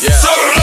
Yeah.